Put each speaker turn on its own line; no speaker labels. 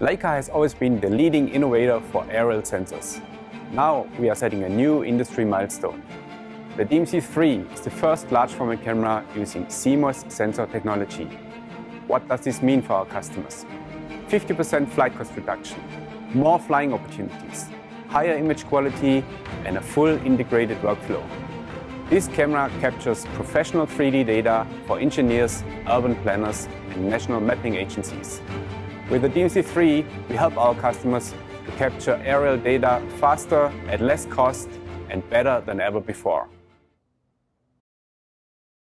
Leica has always been the leading innovator for aerial sensors. Now we are setting a new industry milestone. The DMC3 is the first large format camera using CMOS sensor technology. What does this mean for our customers? 50% flight cost reduction, more flying opportunities, higher image quality, and a full integrated workflow. This camera captures professional 3D data for engineers, urban planners, and national mapping agencies. With the DMC3, we help our customers to capture aerial data faster, at less cost, and better than ever before.